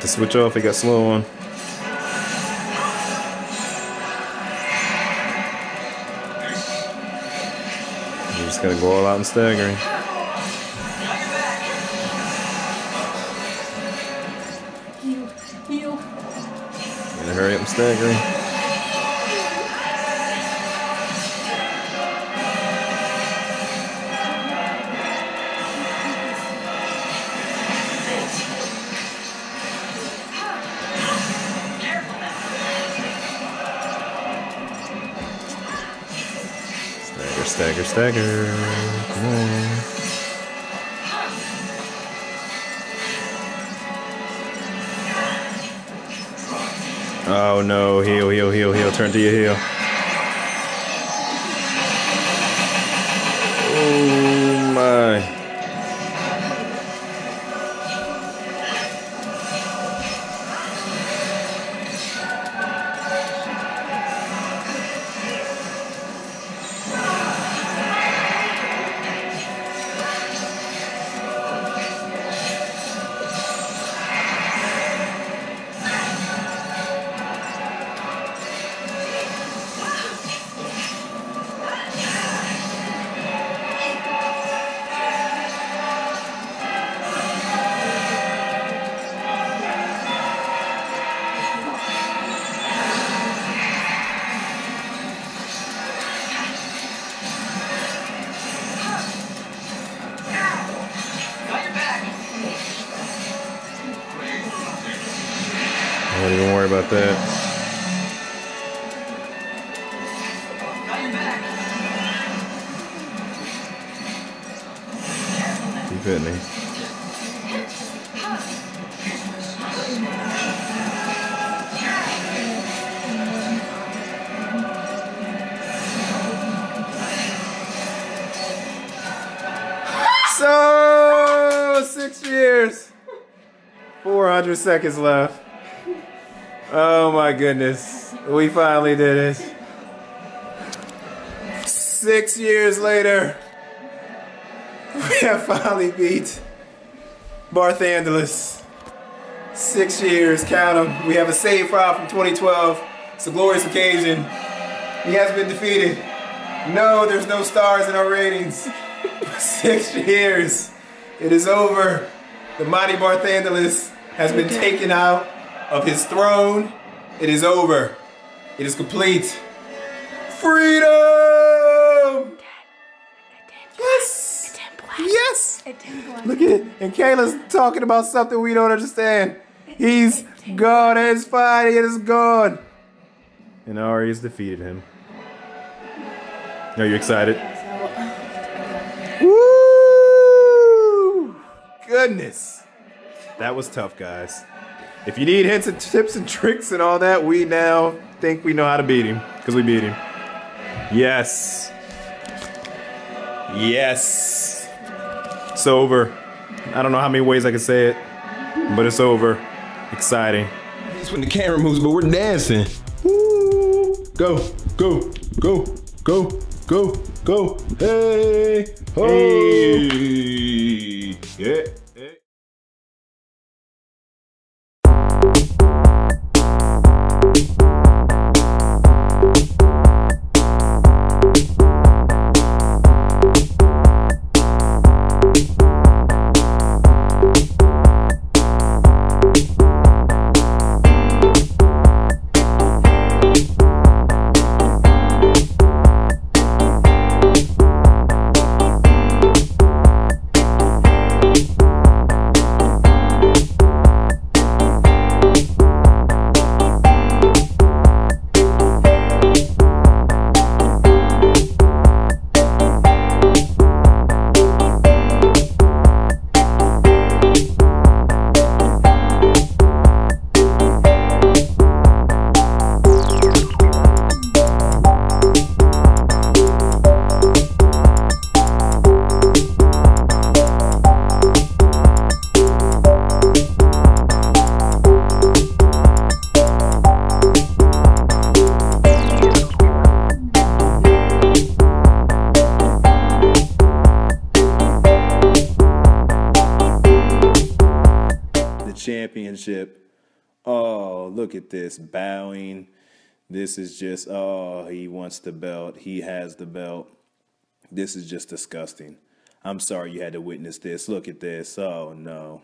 To switch off, he got slow on. You just gotta go all out and staggering. Gotta hurry up and staggering. Stagger, stagger. Come on. Oh no, heal, heal, heal, heal. Turn to your heel. About that. Keep hitting me. So six years, four hundred seconds left. Oh my goodness. We finally did it. Six years later, we have finally beat Barthandelus. Six years, count them. We have a save file from 2012. It's a glorious occasion. He has been defeated. No, there's no stars in our ratings. Six years. It is over. The mighty Barthandelus has been taken out of his throne. It is over. It is complete. Freedom! Yes! Yes! Look at it. And Kayla's talking about something we don't understand. He's gone. It's fine. It is gone. And Ari's defeated him. Are you excited? Woo! Goodness. That was tough, guys. If you need hints and tips and tricks and all that, we now think we know how to beat him because we beat him. Yes. Yes. It's over. I don't know how many ways I can say it, but it's over. Exciting. It's when the camera moves, but we're dancing. Woo! Go, go, go, go, go, go. Hey, ho. Hey. Yeah. Hey. championship oh, look at this bowing. This is just, oh, he wants the belt. He has the belt. This is just disgusting. I'm sorry you had to witness this. Look at this. Oh, no.